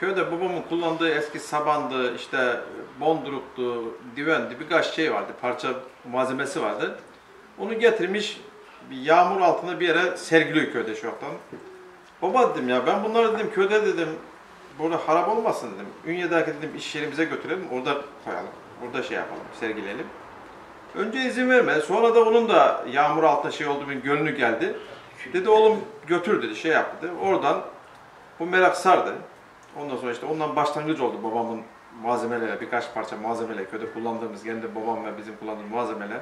Köyde babamın kullandığı eski sabandı, işte bonduruktu, divendi birkaç şey vardı, parça malzemesi vardı. Onu getirmiş bir yağmur altında bir yere sergiliyor köyde şu an. Baba dedim ya ben bunları dedim köyde dedim burada harap olmasın dedim. Ünye'deki dedim iş yerimize götürelim orada koyalım. Burada şey yapalım, sergileyelim. Önce izin vermedi. Sonra da onun da yağmur altında şey oldu bir gönlü geldi. Dedi oğlum götür dedi şey yaptı. Oradan bu merak sardı. Ondan sonra işte ondan başlangıç oldu babamın malzemeleri, birkaç parça malzemeler, köyde kullandığımız, kendi babam ve bizim kullandığımız malzemeler.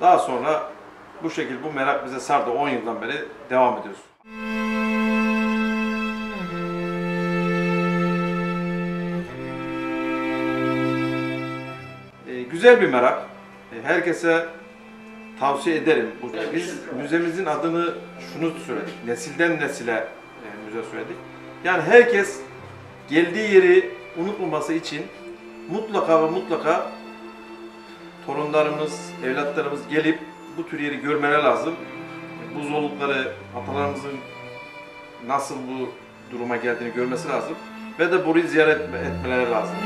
Daha sonra bu şekilde bu merak bize sardı. 10 yıldan beri devam ediyoruz. Ee, güzel bir merak. Ee, herkese tavsiye ederim. Biz müzemizin adını şunu söyledik. Nesilden nesile e, müze söyledik. Yani herkes geldiği yeri unutmaması için mutlaka ve mutlaka torunlarımız, evlatlarımız gelip bu tür yeri görmeleri lazım. Bu zorlukları, atalarımızın nasıl bu duruma geldiğini görmesi lazım. Ve de burayı ziyaret etme- etmeleri lazım.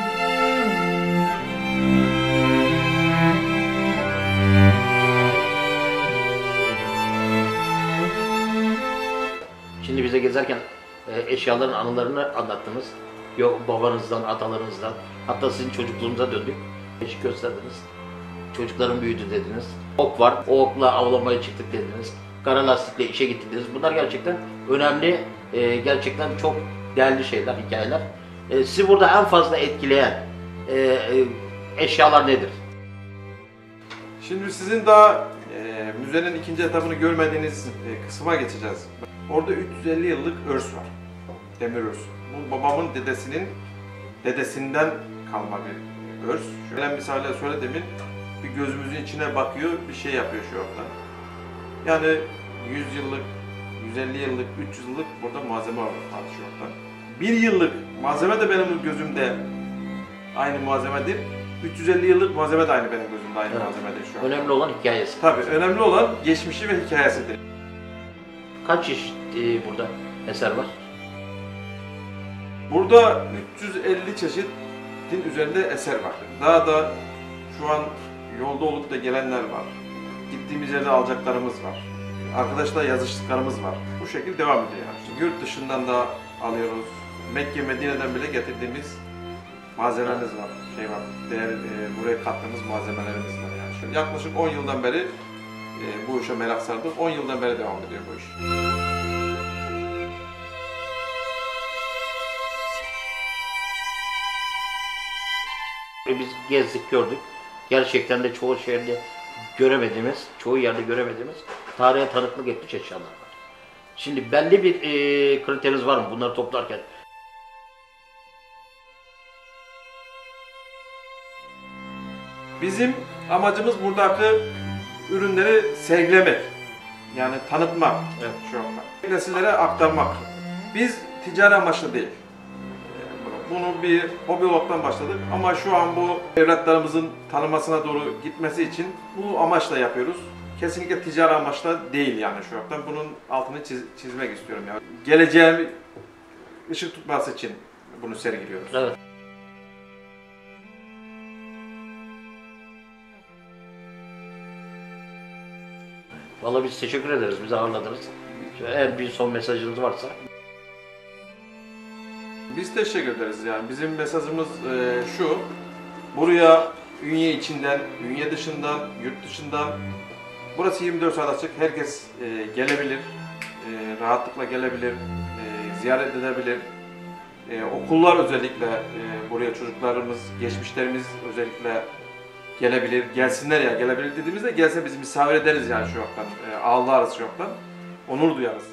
Şimdi bize gezerken eşyaların anılarını anlattınız. Yok babanızdan, atalarınızdan. Hatta sizin çocukluğunuza döndük. Eşi gösterdiniz. Çocukların büyüdü dediniz. Ok var, o okla avlamaya çıktık dediniz. Kara lastikle işe gittik dediniz. Bunlar gerçekten önemli, e, gerçekten çok değerli şeyler, hikayeler. E, sizi burada en fazla etkileyen e, e, eşyalar nedir? Şimdi sizin daha e, müzenin ikinci etabını görmediğiniz e, kısma geçeceğiz. Orada 350 yıllık örs var. Demir örs. Bu babamın dedesinin dedesinden kalma bir örs. Şöyle misale söylediğimin bir gözümüzün içine bakıyor, bir şey yapıyor şu anda. Yani 100 yıllık, 150 yıllık, 300 yıllık burada malzeme var şu anda. Bir yıllık malzeme de benim gözümde aynı malzemedir. 350 yıllık malzeme de aynı benim gözümde aynı Evet. malzemedir şu an. Önemli olan hikayesi. Tabii önemli olan geçmişi ve hikayesidir. Kaç çeşit e, burada eser var? Burada 350 çeşitin üzerinde eser var. Daha da şu an yolda olup da gelenler var. Gittiğimiz yerde alacaklarımız var. Arkadaşlar yazıştıklarımız var. Bu şekilde devam ediyor. İşte yurt dışından da alıyoruz. Mekke, Medine'den bile getirdiğimiz malzememiz var. Şey var. Değer, e, buraya kattığımız malzemelerimiz var yani. Şimdi yaklaşık 10 yıldan beri e, bu işe merak sardık. 10 yıldan beri devam ediyor bu iş. Biz gezdik gördük. Gerçekten de çoğu şehirde göremediğimiz, çoğu yerde göremediğimiz tarihe tanıklık etmiş eşyalar var. Şimdi belli bir e, kriteriniz var mı bunları toplarken? Bizim amacımız buradaki ürünleri sergilemek. Yani tanıtmak Evet. şu anda. Nesillere aktarmak. Biz ticari amaçlı değil. Bunu bir hobi olarak başladık ama şu an bu evlatlarımızın tanımasına doğru gitmesi için bu amaçla yapıyoruz. Kesinlikle ticari amaçla değil yani şu an. Bunun altını çiz- çizmek istiyorum ya. Geleceğe ışık tutması için bunu sergiliyoruz. Evet. Vallahi biz teşekkür ederiz. Bizi ağırladınız. Eğer bir son mesajınız varsa. Biz teşekkür ederiz yani. Bizim mesajımız e, şu. Buraya Ünye içinden, Ünye dışından, yurt dışından burası 24 saat açık. Herkes e, gelebilir. e, rahatlıkla gelebilir. e, ziyaret edebilir. E, okullar özellikle e, buraya çocuklarımız, geçmişlerimiz özellikle gelebilir. Gelsinler ya gelebilir dediğimizde gelse biz misafir ederiz yani şu yoktan. E, ağlarız şu yoktan. Onur duyarız.